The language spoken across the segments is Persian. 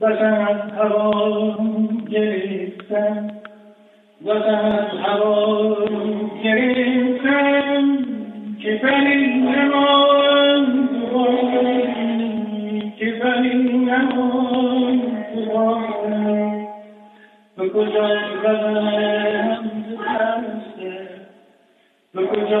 وطن از هوا گرفتم وطن از هوا گرفتم که بری نمان که بری نمان به کجا روم به کجا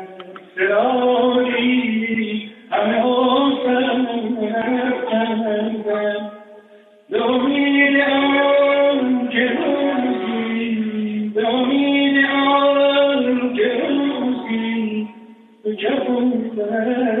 Amen.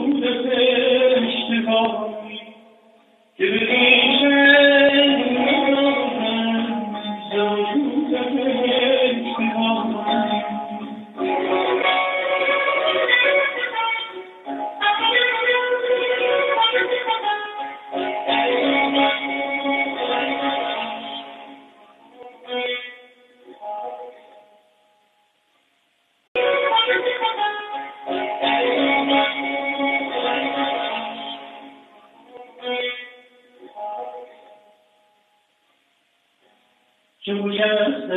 شکست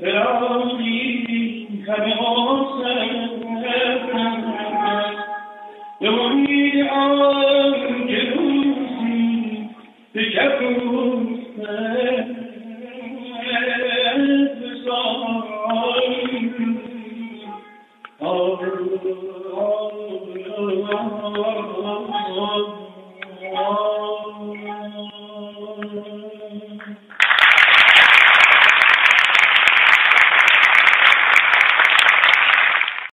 فراری همه آسان